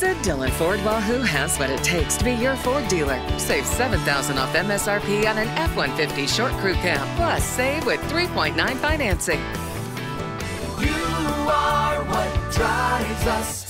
Sid Dillon Ford Wahoo has what it takes to be your Ford dealer. Save 7000 off MSRP on an F 150 short crew cab. Plus, save with 3.9 financing. You are what drives us.